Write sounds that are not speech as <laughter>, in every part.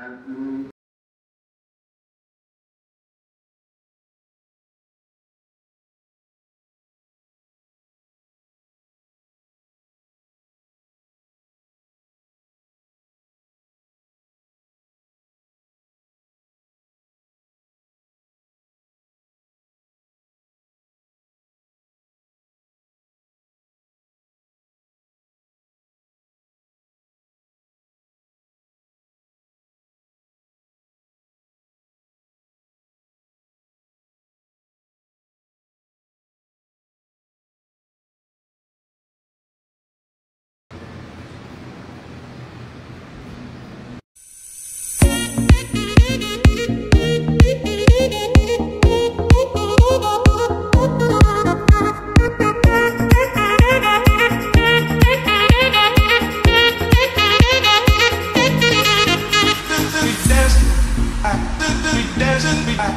and we will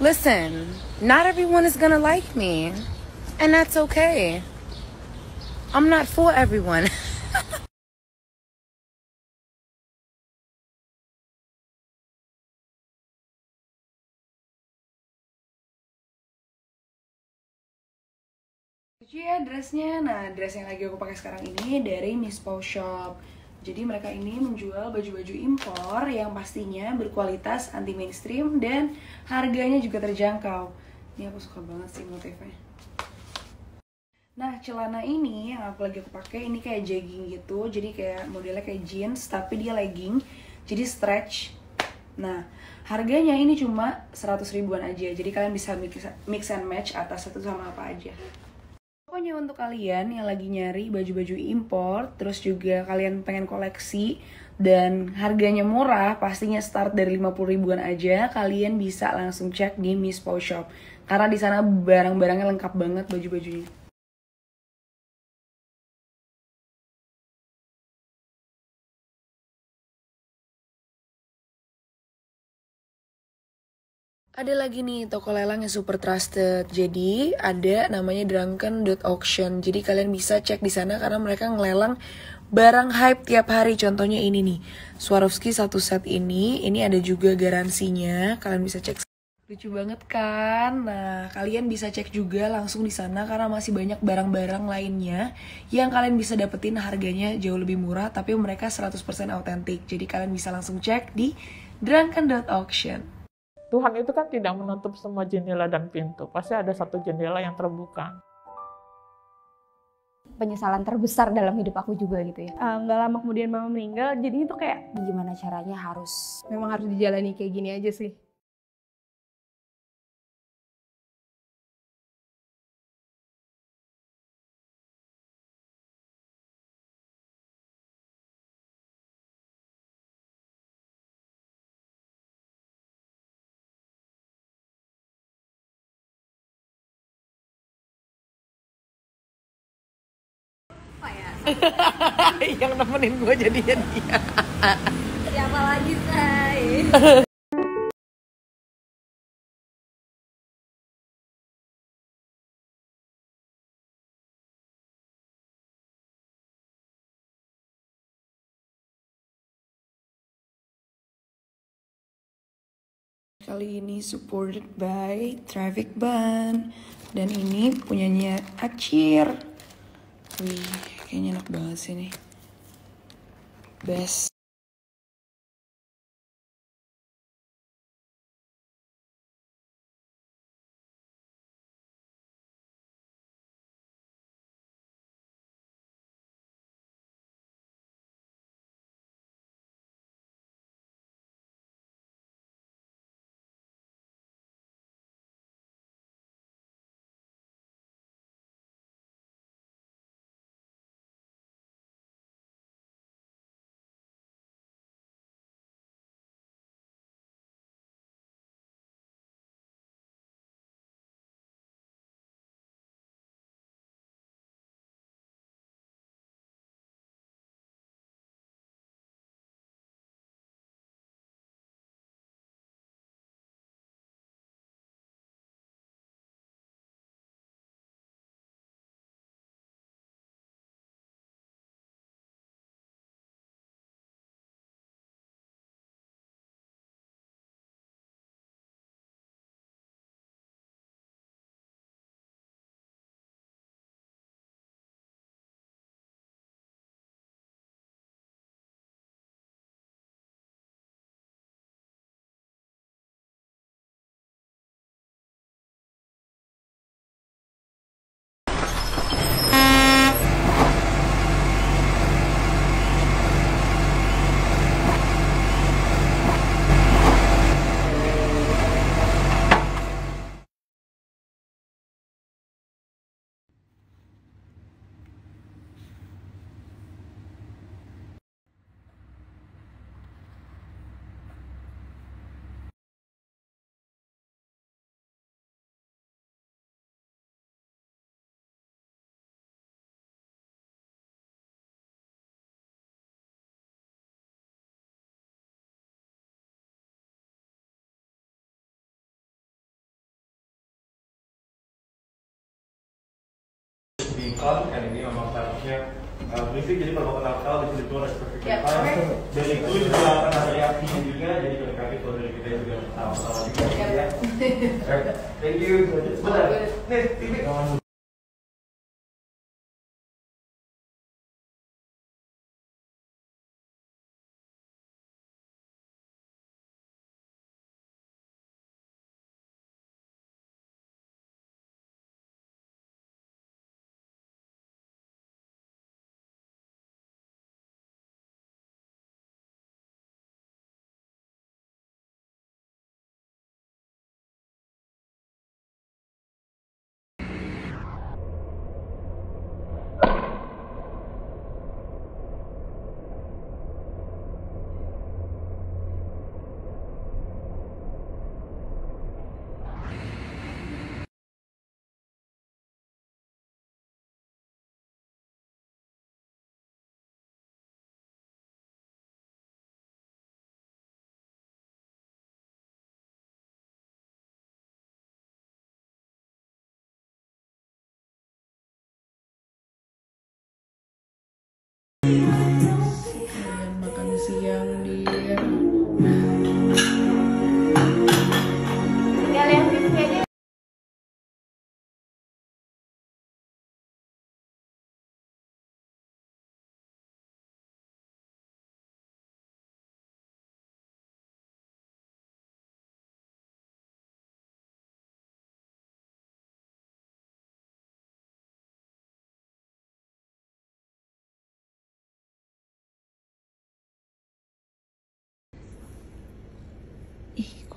Listen, not everyone is gonna like me, and that's okay. I'm not for everyone. <laughs> Ya dressnya. Nah, dress yang lagi aku pakai sekarang ini dari Miss Paw Shop. Jadi mereka ini menjual baju-baju impor yang pastinya berkualitas anti mainstream dan harganya juga terjangkau. Ini aku suka banget sih motifnya. Nah, celana ini yang aku lagi aku pakai ini kayak jegging gitu. Jadi kayak modelnya kayak jeans tapi dia legging. Jadi stretch. Nah, harganya ini cuma 100 ribuan aja. Jadi kalian bisa mix, mix and match atas satu sama apa aja. Pokoknya untuk kalian yang lagi nyari baju-baju impor, terus juga kalian pengen koleksi dan harganya murah, pastinya start dari 50 ribuan aja, kalian bisa langsung cek di Miss Paw Shop. Karena di sana barang-barangnya lengkap banget baju-bajunya. Ada lagi nih toko lelang yang super trusted. Jadi ada namanya drunken.auction. Jadi kalian bisa cek di sana karena mereka ngelelang barang hype tiap hari. Contohnya ini nih, Swarovski satu set ini. Ini ada juga garansinya. Kalian bisa cek. Lucu banget kan? Nah, kalian bisa cek juga langsung di sana karena masih banyak barang-barang lainnya yang kalian bisa dapetin harganya jauh lebih murah tapi mereka 100% autentik. Jadi kalian bisa langsung cek di drunken.auction. Tuhan itu kan tidak menutup semua jendela dan pintu. Pasti ada satu jendela yang terbuka. penyesalan terbesar dalam hidup aku juga gitu ya. Eh, nggak lama kemudian mama meninggal jadi itu kayak Gimana caranya harus memang harus dijalani kayak gini aja sih <laughs> yang nemenin gue jadinya dia. siapa lagi say? Kali ini supported by Traffic Ban dan ini punyanya Acir. Wih, kayaknya enak banget sih nih. Best. Income kan ini memang seharusnya uh, berisik jadi kalau kenal tahu di situ ada seperti Ya, apa oke. dan itu juga akan ada reaksinya juga jadi komunikatif dari kita juga sama-sama juga ya. Alright, Thank you. Sebentar. Nih, ini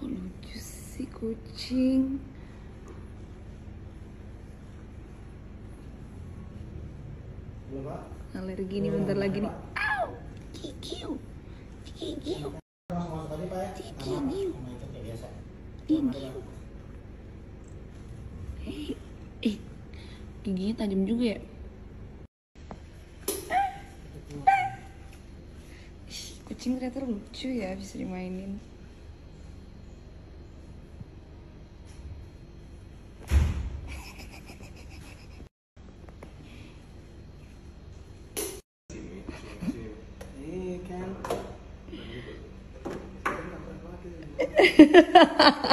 kok lucu sih kucing. Alergi nih bentar lagi nih. Au! Kikiu. Kikiu. Kikiu. Kikiu. Eh, eh, giginya tajam juga ya. Kucing ternyata lucu ya bisa dimainin.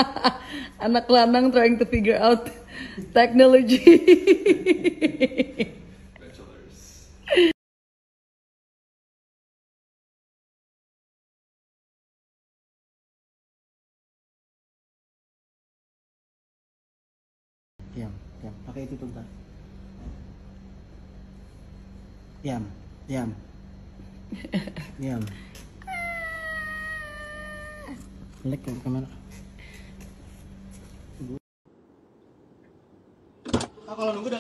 <laughs> Anak lanang trying to figure out <laughs> technology. <laughs> Diam, diam. Pakai itu tuh. Diam, diam. Diam. Lek ke kamera. Kalau nunggu